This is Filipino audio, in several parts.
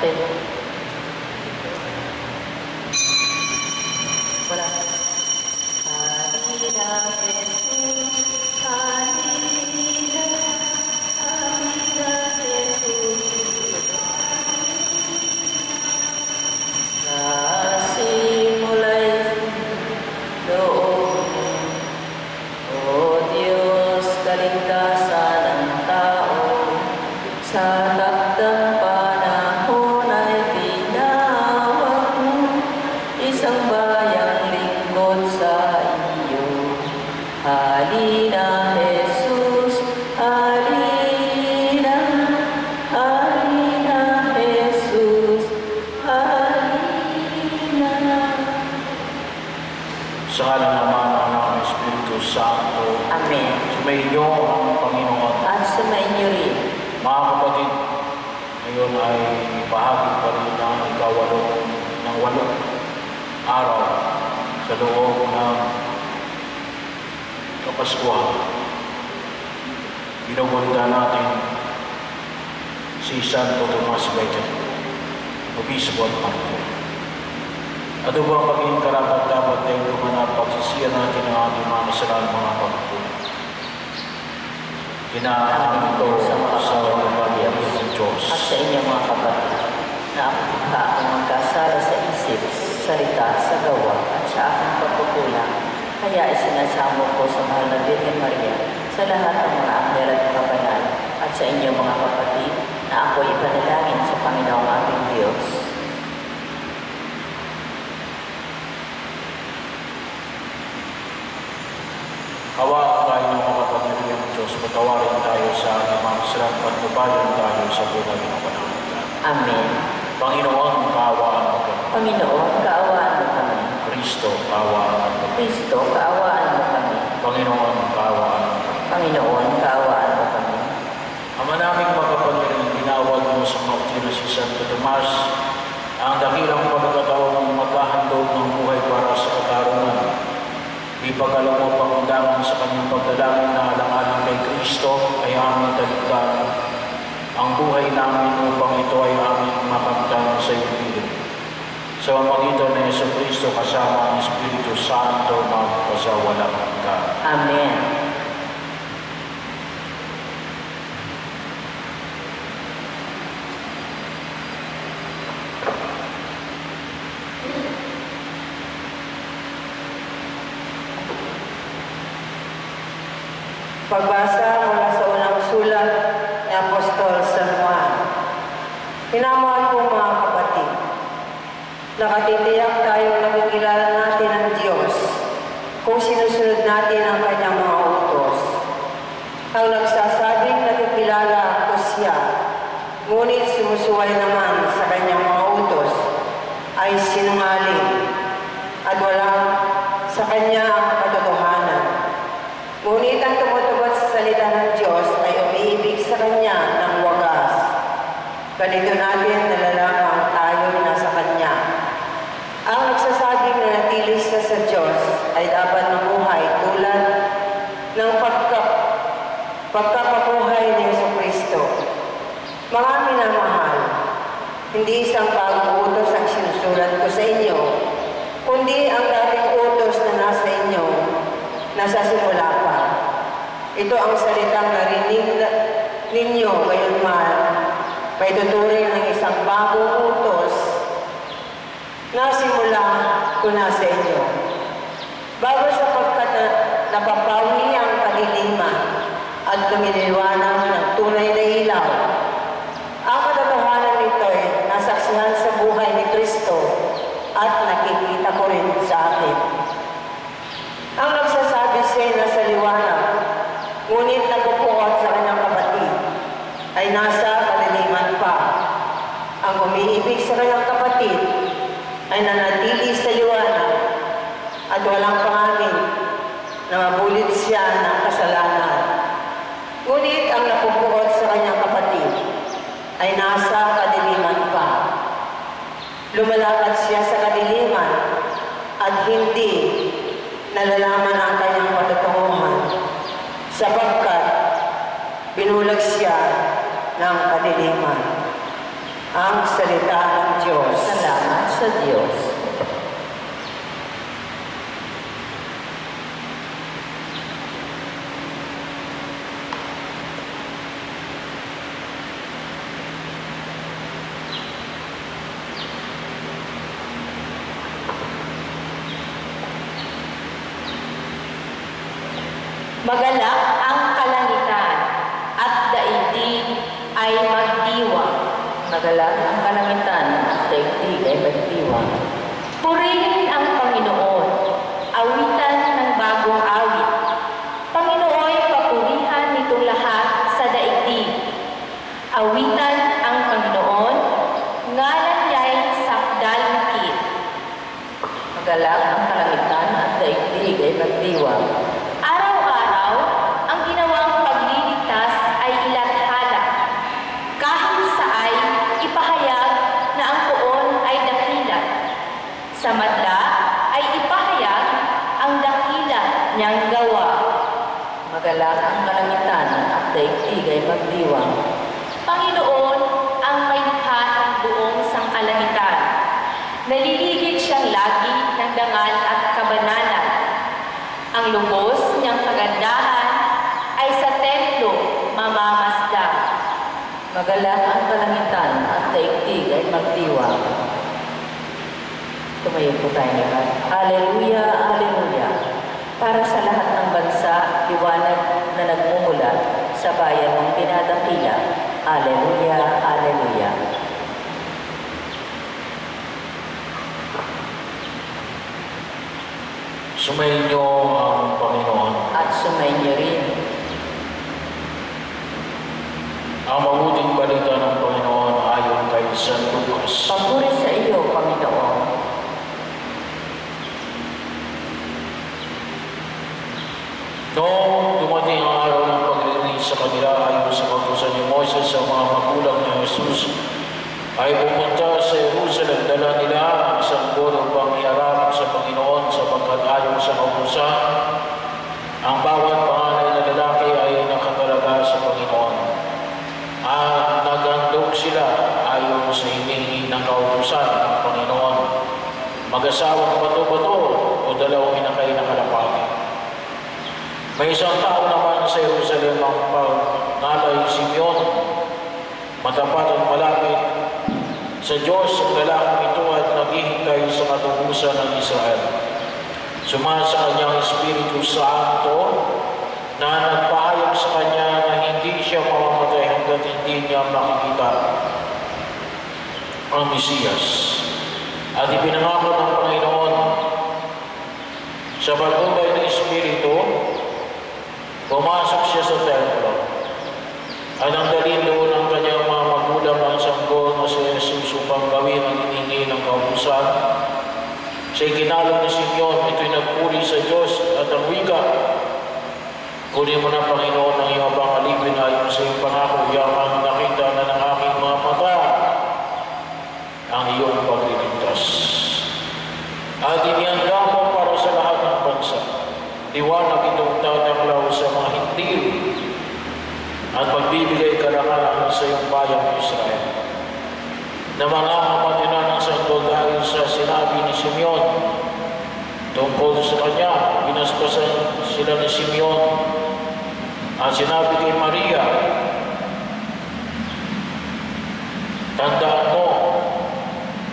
对对 sa loob ng Kapaskuhan. Binubunda natin si Santo Tomas Becket, Obispo at Marco. Ano ba ang maging karapat dapat ay lumanap pagsisiyan natin ang ating mga kasalanan mga kapatid? Hinahangin ko sa kapalyan ng Diyos. at sa inyong mga kapatid, na ang magkasala sa isip, salita, sa gawa, at sa aking pagkukulang. Kaya isinasamo ko sa mahal na Virgen Maria, sa lahat ng mga anghel at mga banal, at sa inyong mga kapatid, na ako ipanalangin sa Panginoong ating Diyos. Hawakan tayo ng mga pamilya ng Diyos. Patawarin tayo sa ating mga kasalanan. Pagbabayan tayo sa buhay ng panahon. Amen. Panginoon, kaawaan mo. Panginoon. Kristo, kaawaan mo kami. Kristo, kaawaan mo kami. Panginoon, kaawaan mo kami. Panginoon, kaawaan mo kami. Ama naming magkapamilyang ginawad mo sa martiro si Santo Tomas, ang dakilang pagkakataon ng maghahandog ng buhay para sa katarungan. Ipagalaw mo pangundangan sa kanyang pagdalangin na alang-alang kay Kristo ay aming talikdan. Ang buhay namin upang ito ay aming makamtan sa iyong piling. Sa pamagitan ng Yeso Kristo kasama ang Espiritu Santo magpasawalang hanggan. Amen. Pagbasa mula sa unang sulat ni Apostol San Juan. Kapatid, nakatitiyak tayo nakikilala natin ang Diyos kung sinusunod natin ang kanyang mga utos. Ang nagsasabing nakikilala ko siya, ngunit sumusuway naman sa kanyang mga utos, ay sinungaling at wala sa kanya ang katotohanan. Ngunit ang tumutugot sa salita ng Diyos ay umiibig sa Kanya ng wagas. Ganito natin nalalaman tayo nasa Kanya. Ang nagsasabing na natili siya sa Diyos ay dapat mamuhay tulad ng pagka, pagkapabuhay ni Yeso Kristo. Mga minamahal, hindi isang bagong utos ang sinusulat ko sa inyo, kundi ang dating utos na nasa inyo, nasa simula pa. Ito ang salitang narinig na ninyo ngayon man, may tuturing ng isang bagong utos na simula ko na sa inyo. Bago sapagkat na napapawi ang kadiliman at lumiliwanag ng tunay na ilaw, ang katotohanan nito ay nasaksihan sa buhay ni Kristo at nakikita ko rin sa akin. Ang nagsasabi siya ay nasa liwanag, ngunit nagpupuot sa kanyang kapatid ay nasa kadiliman pa. Ang umiibig sa kanyang kapatid ay nanatili sa liwanag at walang pangangin na mabulit siya ng kasalanan. Ngunit ang napupuot sa kanyang kapatid ay nasa kadiliman pa. Lumalakad siya sa kadiliman at hindi nalalaman ang kanyang patutunguhan sapagkat binulag siya ng kadiliman. ang salita ng Diyos. Salamat sa Diyos. Magalak ang kalangitan at daigdig ay magdiwa. Magalak ang kalangitan at daigdig ay magdiwa. Purihin ang Panginoon. Awitan ng bagong awit. Panginoon, papurihan nitong lahat sa daigdig. Awitan ang Panginoon, ngalan niya'y sakdal kit. Magalak ang kalangitan at daigdig ay magdiwa. Araw-araw, ang ginawang pagliligtas ay ilathala. Kahit sa ay ipahayag na ang poon ay dakila. Sa madla ay ipahayag ang dakila niyang gawa. Magalak ang kalangitan at daigdig ay magdiwang. Panginoon ang may likha ng buong sangkalangitan. Naliligid siyang lagi ng dangal at kabanalan. Ang lubos niyang kagandahan ay sa templo mamamasdan. Magalak ang kalangitan at daigdig ay magdiwang. Tumayo po tayo Hallelujah. Para sa lahat ng bansa, liwanag na nagmumula sa bayan ng pinadakila. Hallelujah, Hallelujah. Sumainyo ang Panginoon. At sumainyo rin. Ang mabuting balita ng Panginoon ayon kay San Lucas. Papuri sa iyo, Panginoon. Noong dumating ang araw ng paglilinis sa kanila ayon sa Moises sa mga magulang ni Jesus, ay pumunta sa Jerusalem, dala nila ang isang buwan upang iharap sa Panginoon sapagkat ayon sa kautusan, ang bawat panganay na lalaki ay nakatalaga sa Panginoon. At nagandog sila ayon sa hinihingi ng kautusan ng Panginoon. Mag-asawang bato-bato o dalawang inakay na kalapati. May isang tao naman sa Jerusalem ang pangalay Simeon, matapat at malapit sa Diyos ang lalaking ito at naghihintay sa katubusan ng Israel. Sumasa kanyang Espiritu Santo na nagpahayag sa kanya na hindi siya mamamatay hanggat hindi niya makikita ang Mesiyas. At ipinangako ng Panginoon sa pagtubay ng Espiritu, pumasok siya sa templo. At ang dalhin doon ng kanyang mga magulang ang sanggol na si Jesus upang gawin ang hiningi ng kautusan. Sa ikinalong ni Simeon, ito'y nagpuri sa Diyos at ang wika. Kunin mo na Panginoon ang iyong pangalipin ayon sa iyong pangako, yaman nakita na ng aking mga mata ang iyong pagliligtas. At inihanda mo para sa lahat ng bansa. Liwanag itong tatanglaw sa mga hintil at magbibigay karangalan sa iyong bayan ng Israel. Na mga kapatinan ng sanggol dahil sa sinabi ni Simeon tungkol sa kanya, binasbasan sila ni Simeon at sinabi kay Maria, Tandaan mo,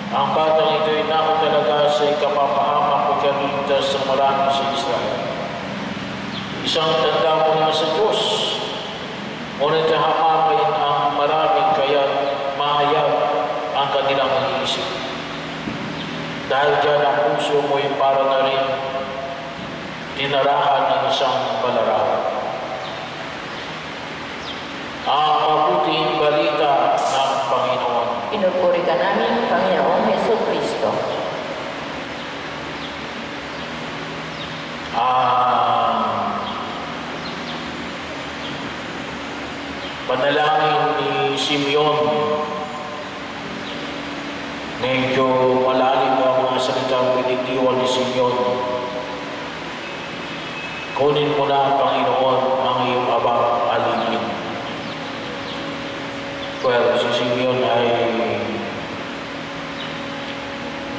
ang batang ito'y nakatalaga sa ikapapahamak o kaligtas sa marami sa Israel. Isang tanda mula sa Diyos, ngunit hahamakin ang marami kaya mahayag ang kanilang iniisip. Dahil dyan ang puso mo'y para na rin tinarahan ng isang balarawan. Ang mabuting balita ng Panginoon. Pinupuri ka namin, Panginoong Heso Kristo. Ah, panalangin ni Simeon. Medyo malalim ang mga salitang binitiwan ni Simeon. Kunin mo na, Panginoon, ang iyong abang alipin. Well, si Simeon ay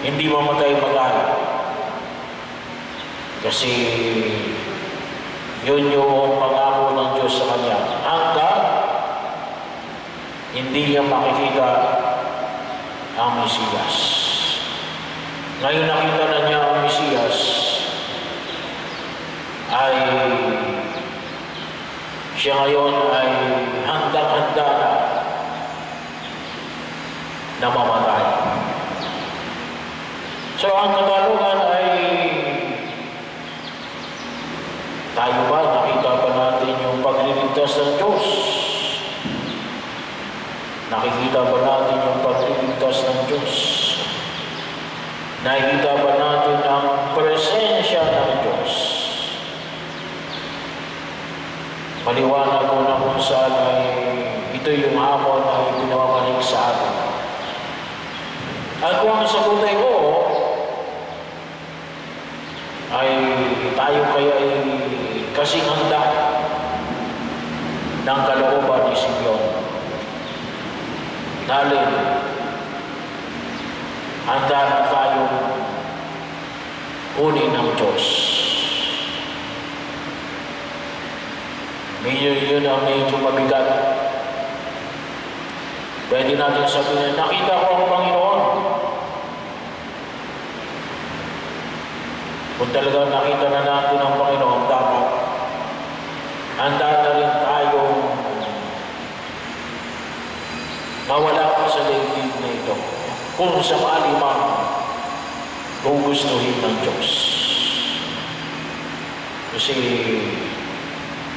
hindi mamatay mag-aral. Kasi yun yung pangako ng Diyos sa kanya. Hanggang hindi niya makikita ang Mesiyas. Ngayon nakita na niya ang Mesiyas ay siya ngayon ay handang-handa na na mamatay. So ang katalunan ay tayo ba, nakita ba natin yung pagliligtas ng Diyos? Nakikita ba natin yung pagliligtas ng Diyos? Nakikita ba natin ang presensya ng Diyos? Maliwanag ko na kung saan ay ito yung hamon na ibinabalik sa atin. At kung ang sagot ay oo, ay tayo kaya ay kasing handa ng kalooban ni Simeon. Dahil handa na tayo kunin ng Diyos. Medyo yun ang medyo mabigat. Pwede natin sabihin, nakita ko ang Panginoon. Kung talagang nakita na natin ang Panginoon, dapat handa na rin tayo mawala pa sa daigdig na ito. Kung sakali man gugustuhin ng Diyos. Kasi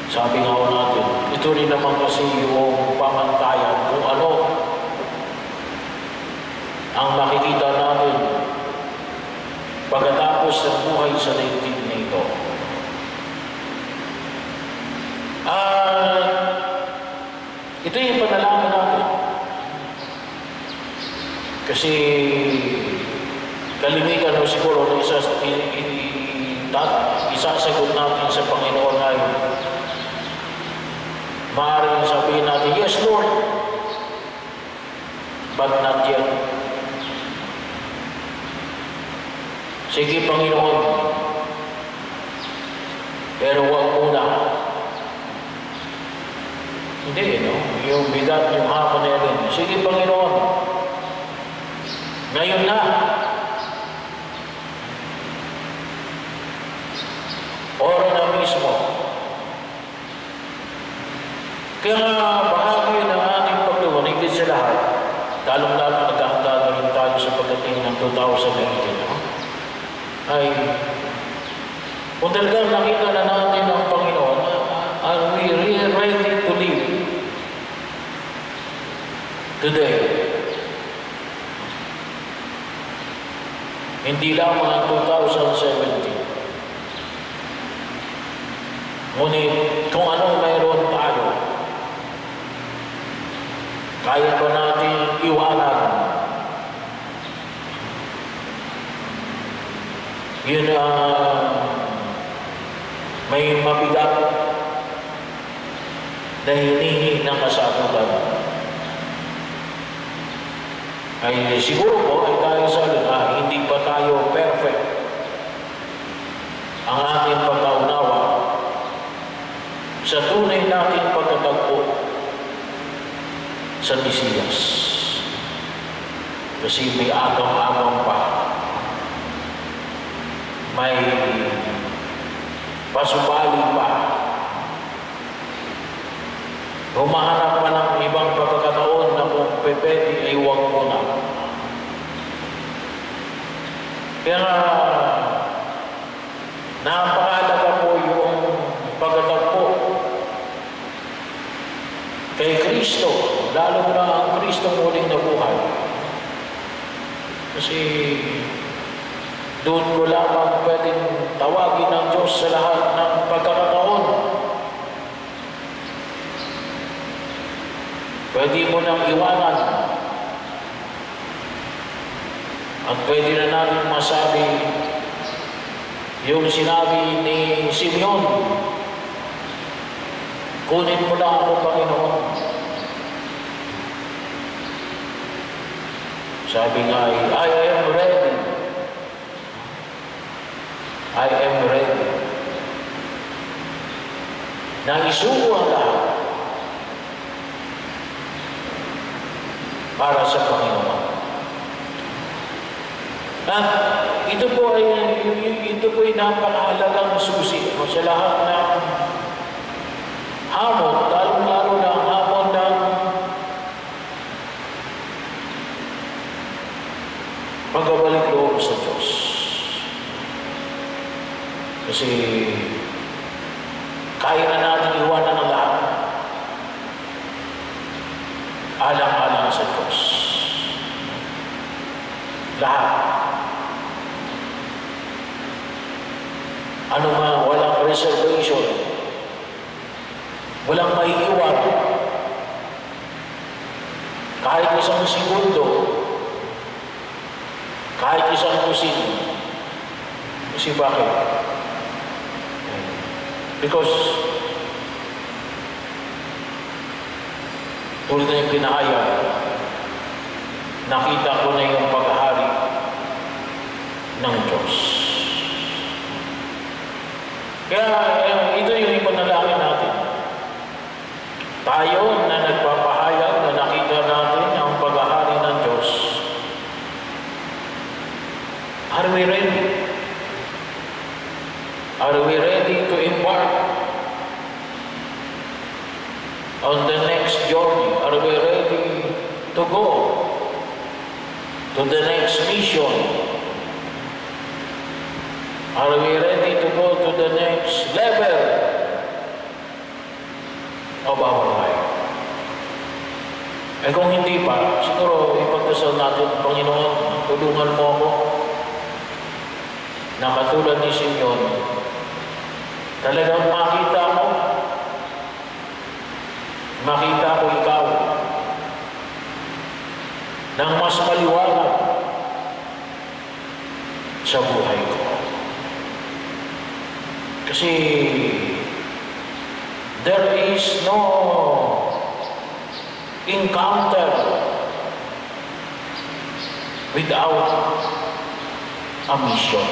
sabi nga ho natin, ito rin naman kasi yung pamantayan kung ano ang nakikita natin pagkatapos ng buhay sa daigdig na ito. At ito yung panalangin natin. Kasi kalimitan o siguro isa, i, i, tat- isasagot natin sa Panginoon maaaring sabihin natin, Yes, Lord, but not yet. Sige, Panginoon. Pero huwag muna. Hindi, no? Yung bigat, yung hapon na yun. Sige, Panginoon. Ngayon na. Ora na mismo. Kaya nga, bahagi ng ating pagluwan, higit sa lahat, lalong-lalo naghahanda na rin tayo sa pagdating ng 2018. No? ay kung talagang nakita na natin ang Panginoon, are we really ready to live today? Hindi lamang ang 2017. Ngunit kung anong mayroon tayo, kaya ba natin iwanan yun ang may mabigat na hinihi ng kasagutan. Ay siguro po ay tayo sa ah, hindi pa tayo perfect. Ang ating pagkaunawa sa tunay nating pagkatagpo sa Mesiyas. Kasi may agam-agam pa may pasubali pa. Humahanap pa ng ibang pagkakataon na kung pwede ay huwag mo na. Kaya napakalaga po yung pagkatagpo kay Kristo, lalo na ang Kristo muling nabuhay. Kasi doon ko lamang pwedeng tawagin ng Diyos sa lahat ng pagkakataon. Pwede mo nang iwanan. At pwede na natin masabi yung sinabi ni Simeon, kunin mo lang ako, Panginoon. Sabi nga, I am ready. I am ready. Nang isuko ang lahat para sa Panginoon. Ah, ito po ay ito po ay napakahalagang susi sa lahat ng hamon pagbabalik loob sa Diyos. Kasi kaya na natin iwanan ang lahat. Alang-alang sa Diyos. Lahat. Ano nga, walang reservation. Walang maiiwan. Kahit isang segundo, kahit isang kusin. Kasi bakit? Because tulad na yung pinahayag, nakita ko na yung paghahari ng Diyos. Kaya eh, ito yung ipanalangin natin. Tayo na nagpapahayag na nakita natin ang paghahari ng Diyos. Are we ready? Are we ready to embark on the next journey? Are we ready to go to the next mission? Are we ready to go to the next level of our life? Eh kung hindi pa, siguro ipagdasal natin, Panginoon, tulungan mo ako na katulad ni Simeon, talagang makita ko, makita ko ikaw ng mas maliwanag sa buhay. Kasi there is no encounter without a mission.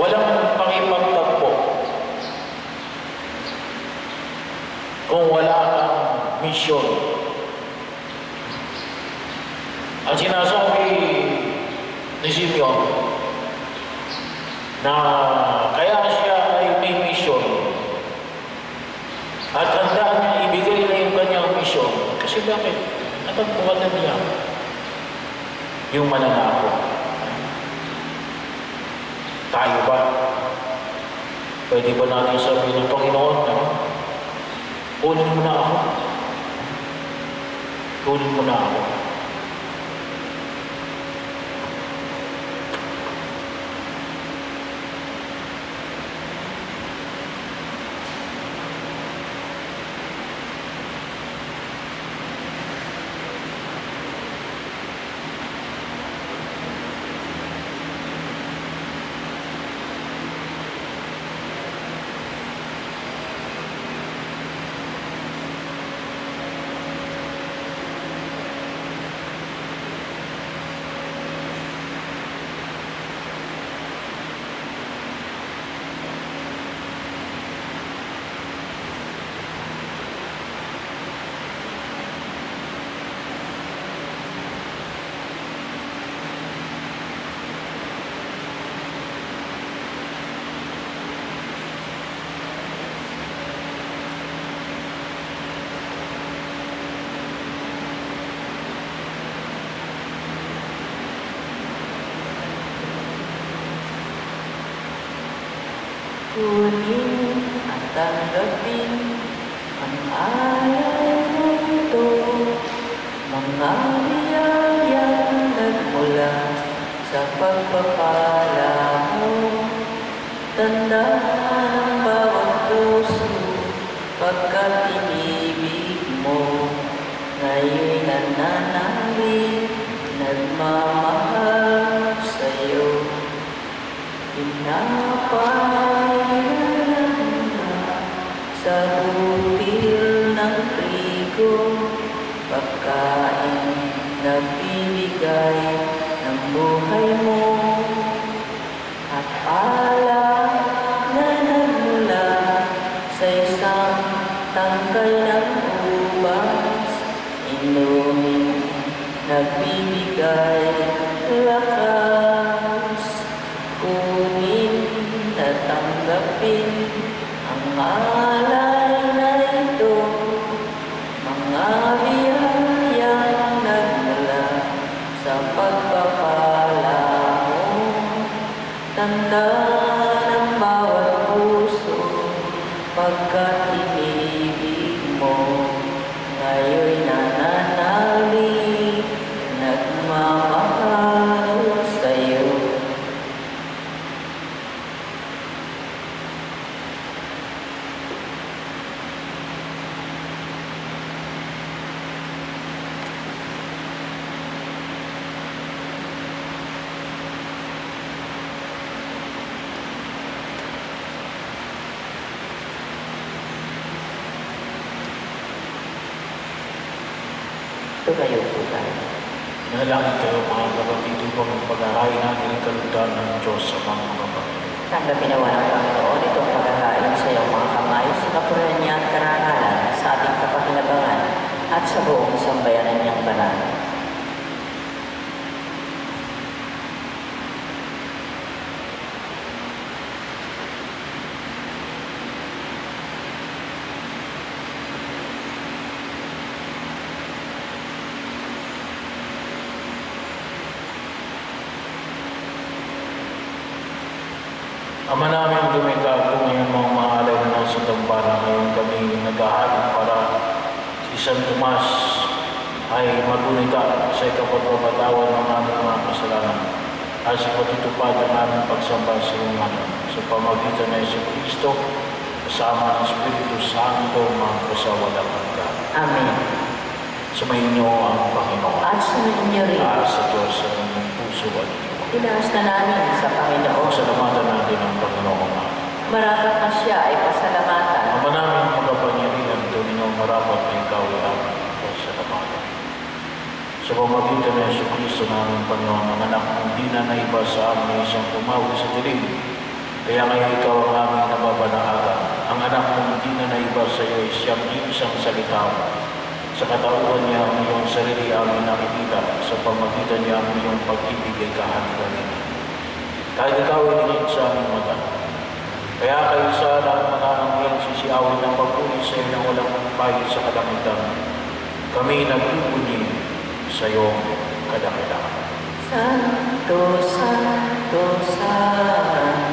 Walang pakipagtagpo kung wala kang mission. Ang sinasabi ni Simeon na kaya siya ay may mission at handa niya ibigay na yung kanyang mission. Kasi bakit? Natagpuan na niya yung mananako. Tayo ba? Pwede ba natin sabihin ng Panginoon na kunin mo na ako? Kunin mo na ako. Kunin at tanggapin ang ayaw mo ito, mga biyayang nagmula sa pagpapala mo. Tandaan ang bawat puso pagkat inibig mo. Ngayon'y nananalig, nagmamahal sa'yo. Pinapailan na sa butil ng trigo, pagkain na binigay ng buhay mo. ibigay lakas Kunin at tanggapin ang alay na ito Mga biyayang nagmula sa pagpapala mo Tanda ng bawat puso pagkat inibig mo Ngayon'y nananalig nagmamahal sa'yo Tumayo po tayo. Nalangin kayo mga kapatid upang ang pag-ahain natin ang kalugdan ng Diyos sa mga kapatid. Tanggapin nawa ng Panginoon itong pagkakain sa iyong mga kamay sa kapurihan niya at karangalan sa ating kapakinabangan at sa buong sambayanan niyang banal. Ama namin lumika kung ngayon mga maalay na nasa tambana ngayon kami naghahanap para si San Tomas ay magunita sa ikapagpapatawan ng aming mga kasalanan at sa patutupad ng aming pagsamba sa iyong anak sa pamagitan ng Yesu Kristo kasama ng Espiritu Santo mga kasawalang hanggan. Amen. Sumayin niyo ang Panginoon At sumunod niyo rin, at sa Diyos inyong puso at diwa. Inaas na namin sa Panginoon. Salamatan natin ang Panginoon. Marapat na siya ay pasalamatan. Ama namin magapangyarihan, ng marapat na ikaw ay aming pasalamatan. Sa pamagitan ng Yesu Kristo namin Panginoon, ang anak ng hindi na naiba sa amin isang tumawi sa dilim. Kaya ngayon ikaw ang aming nababanahagan. Ang anak ng hindi na naiba sa iyo ay siyang isang salita mo. Sa katauhan niya ang iyong sarili aming nakikita. Sa pamagitan niya ang iyong pag-ibig ay kahariganin. Kahit ikaw ay lingid sa aming mata, kaya kayo sa lahat mga anghel sisiawin ng pagpuni sa iyo ng walang bayad sa kalangitan. Kami nagpupuni sa iyong kadakilaan. Santo, Santo, Santo,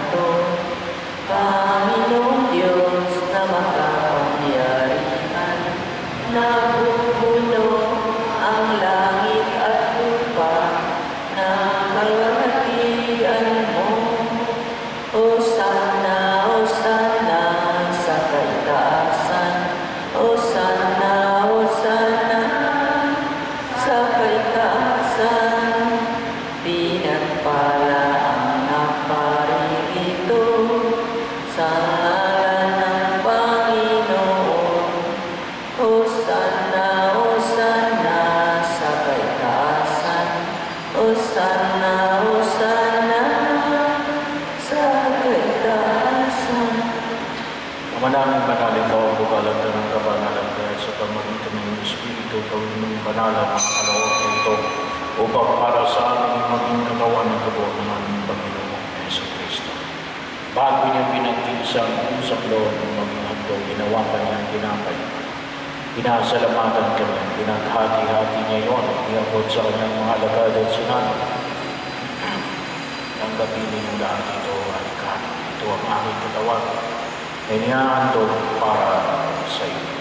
loob ng maging handog, ginawa pa niya ang tinapay. Pinasalamatan kami, pinaghati-hati niya yon, iabot sa kanyang mga alagad at sinabi, Tanggapin ninyo lahat ito at kanin. Ito ang aming katawan na inihahandog para sa iyo.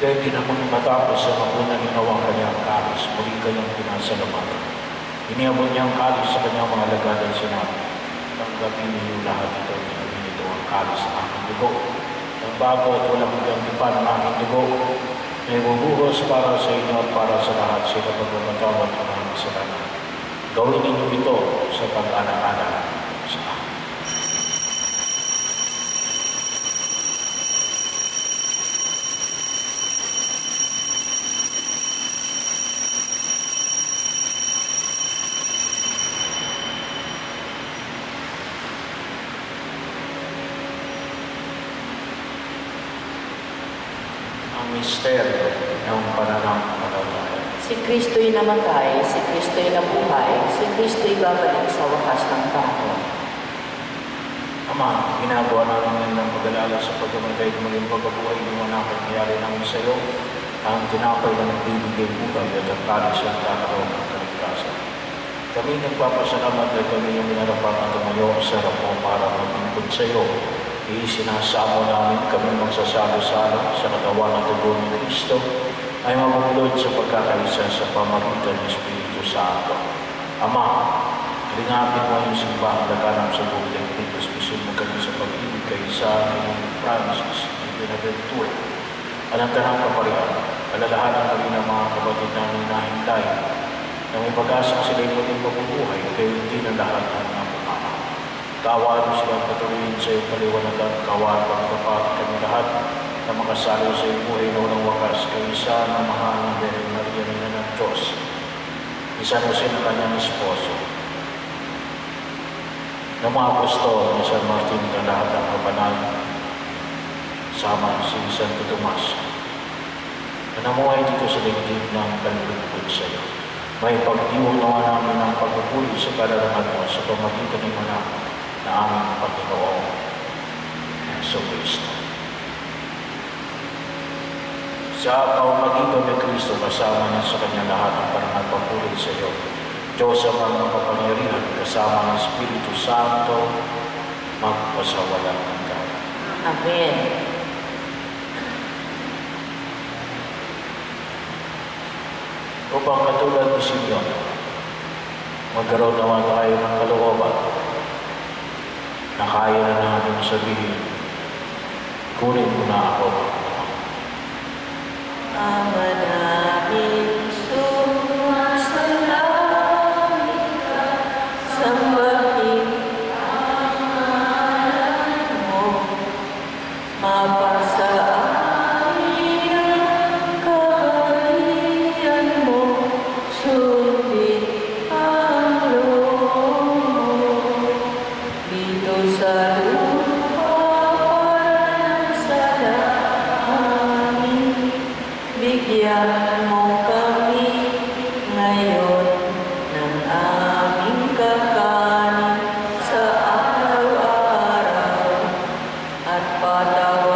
Kaya hindi naman matapos sa magunang ginawang kanyang kalis, muli kanyang pinasalamatan. Iniabot niya ang kalis sa kanyang mga lagad at sinabi, Tanggapin ninyo lahat ito, gawin ito ang kalis ng aking dugo. Ang bago at walang hanggang tipan ng aking dugo, na ibubuhos para sa inyo at para sa lahat sa kapagpamatawad ng mga kasalanan. Gawin ninyo ito sa pag-anak-anak sa akin. misteryo ng pananampalataya. Si Kristo'y namatay, si Kristo'y nabuhay, si Kristo'y babalik sa wakas ng panahon. Ama, ginagawa namin ngayon ng pag-alala sa pagkamatay at maging pagkabuhay ng mga nangyayari namin sa iyo, ang tinapay na nagbibigay buhay at ang kalis ng kakaroon ng kaligtasan. Kami nagpapasalamat at kami yung minarapan at tumayo sa harap mo para maglingkod sa iyo. Isinasamo namin kami magsasalo-salo sa katawan at tubo ni Kristo ay mabulod sa pagkakaisa sa pamagitan ng Espiritu Santo. Ama, Lingapin mo yung simbahan na ganap sa buong daigdig, especially mo kami sa pag-ibig kay sa Francis, ni Benaventura. Alam ka ng kaparihan, alalahanan kami ng mga kapatid na hinahintay na may pag-asang sila'y maging mabubuhay, kayo hindi na lahat ng napumama. Kaawaan mo silang patuloyin sa iyong paliwanagan, kaawaan pagkapat kami lahat na makasalo sa buhay na walang wakas, kayo isa na mahal na Beren Maria Nina ng Diyos. Isa mo siya ng kanyang esposo, ng mga apostol ni San Martin na lahat ng kabanal sama si Santo Tomas na namuhay dito sa daigdig ng kalulugod sa iyo. May pagdiwang nawa namin ng pagpupuli sa kalarangan mo sa pamagitan ng mga na aming Panginoon Yeso Cristo. Sa pamamagitan ni Kristo kasama niya sa kanya lahat ng parangal papuri sa iyo Diyos ang mga kapangyarihan kasama ng Espiritu Santo magpasawalang hanggan. Amen. Upang katulad ni Simeon, magkaroon naman tayo ng kalooban na kaya na natin sabihin, kunin mo na ako. Ama at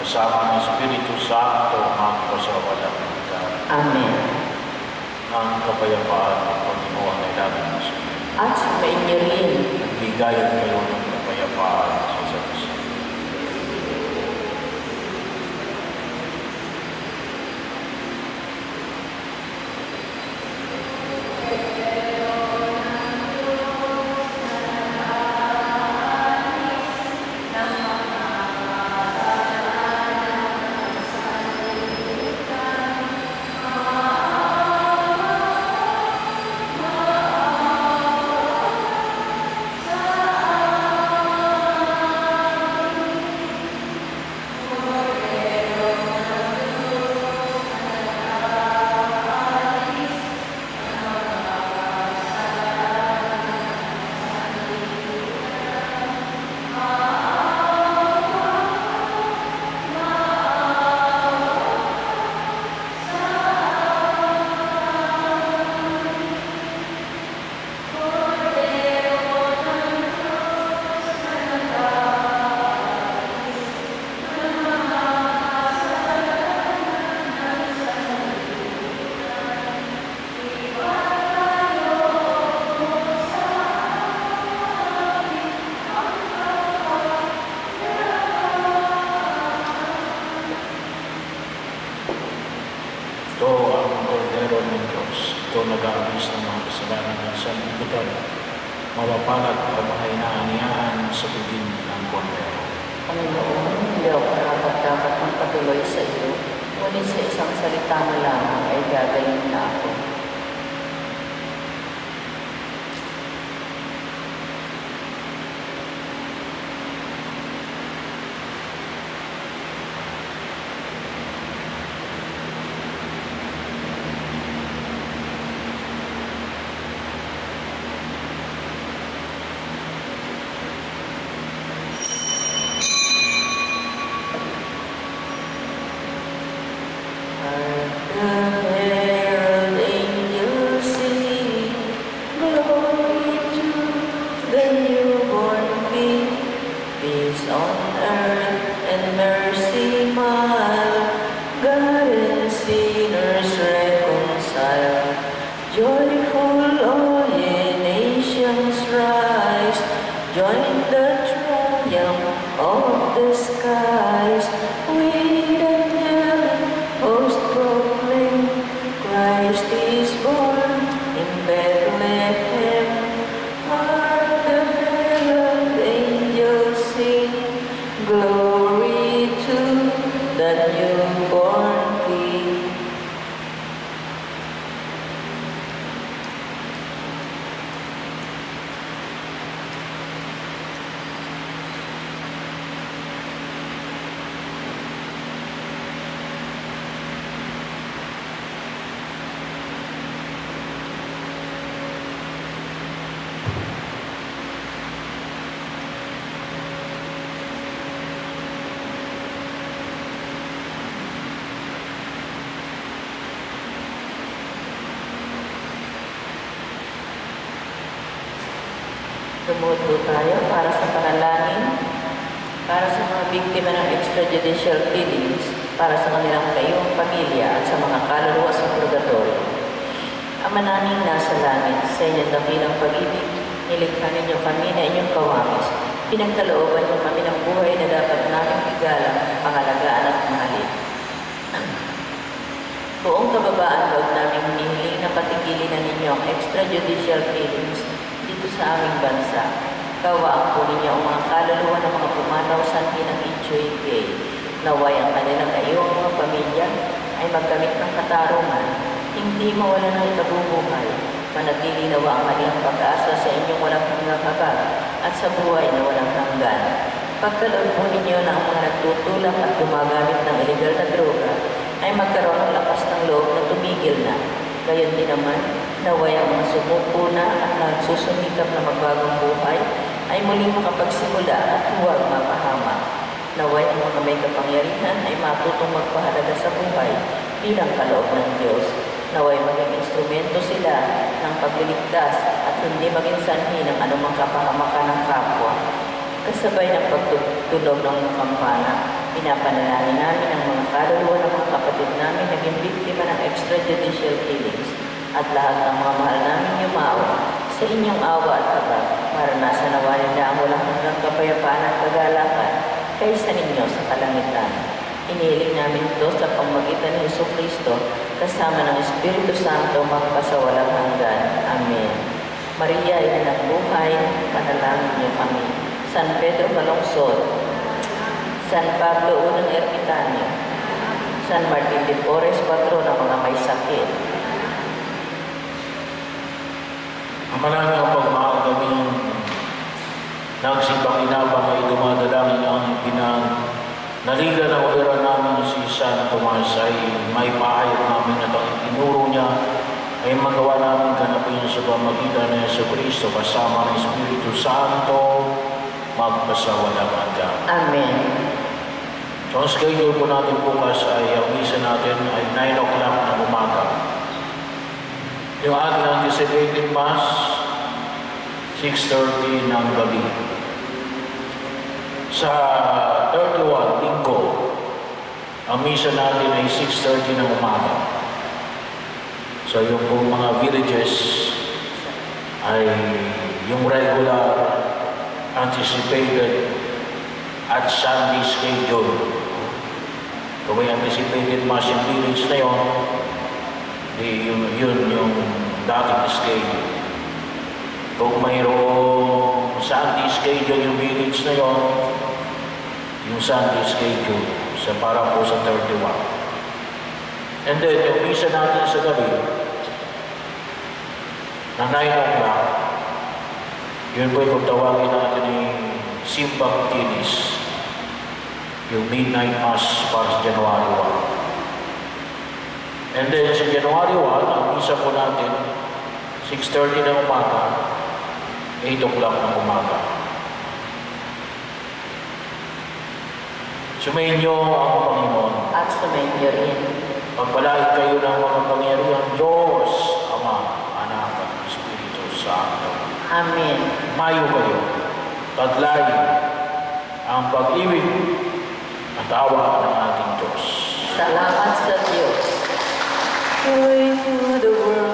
kasama ng Espiritu Santo, magpasawalang hanggan. Amen. Ang kapayapaan ng Panginoon ay Espiritu. At sa inyo rin, Nagbigayan kayo ng kapayapaan Tumuod po tayo para sa panalangin, para sa mga biktima ng extrajudicial killings, para sa kanilang kayong pamilya at sa mga kaluluwa sa purgatorio. Ama naming nasa langit, sa inyong dakilang pag-ibig, nilikha ninyo kami na inyong kawamis. Pinagkalooban niyo kami ng buhay na dapat namin igalang, pangalagaan at mahalin. Buong kababaan loob namin hinihiling na patigilin na ninyo ang extrajudicial killings sa aming bansa. Gawaan po ninyo ang mga kaluluwa ng mga pumanaw sanhi ng HOAK. Naway ang kanilang naiwang mga pamilya ay magkamit ng katarungan, hindi mawala ng ikabubuhay. Manatili nawa ang kanilang pag-asa sa inyong walang hanggang at sa buhay na walang hanggan. Pagkaloob po ninyo na ang mga nagtutulak at gumagamit ng illegal na droga ay magkaroon ng lakas ng loob na tumigil na. Gayon din naman, naway ang mga sumuko na at nagsusumikap na magbagong buhay ay muling makapagsimula at huwag mapahamak. Naway ang mga may kapangyarihan ay matutong magpahalaga sa buhay bilang kaloob ng Diyos. Naway maging instrumento sila ng pagliligtas at hindi maging sanhi ng anumang kapahamakan ng kapwa. Kasabay ng pagtulog ng mga kampana, pinapanalangin namin ang mga kaluluwa ng mga kapatid namin naging biktima ng extrajudicial killings at lahat ng mga mahal namin yumao sa inyong awa at habag. Maranasan nawa nila ang hanggang kapayapaan at kagalakan kaysa ninyo sa kalangitan. Inihiling namin ito sa pamagitan ni Yesu Kristo kasama ng Espiritu Santo magpasawalang hanggan. Amen. Maria, ina ng buhay, panalangin niyo kami. San Pedro Malungsod, San Pablo Unang Ermitanyo, San Martin de Porres, patron ng mga may sakit. Ang maraming ang pagmahal kami nagsibang inabang ay dumadalangin ang pinang naliga na ulira namin si San Tomas ay may pahayag namin at ang tinuro niya ay magawa namin ganapin sa pamagitan ng Yeso Kristo kasama ng Espiritu Santo magpasawalang hanggan. Amen. So, ang schedule po natin bukas ay ang misa natin ay 9 o'clock ng umaga. Yung ating anticipated Mass, 6.30 ng gabi. Sa 31, linggo, ang misa natin ay 6.30 ng umaga. So yung pong mga villages ay yung regular, anticipated, at Sunday schedule. Kung may anticipated mass yung village na yun, di, yun, yun yung dating schedule. Kung mayroong Sunday schedule yung village na yon, yung Sunday schedule sa para po sa 31. And then, yung misa natin sa gabi, na 9 o'clock, yun po yung tawagin natin ni Simbang Tinis, yung midnight mass para sa January 1. And then sa January 1, ang misa po natin, 6.30 ng umaga, 8 o'clock ng umaga. Sumainyo ang Panginoon. At sumainyo rin. Pagpalain kayo ng mga pangyarihan Diyos, Ama, Anak, at Espiritu Santo. Amen. Mayo kayo. Taglay ang pag-ibig at awa ng ating Diyos. Salamat sa Diyos. Joy to the world.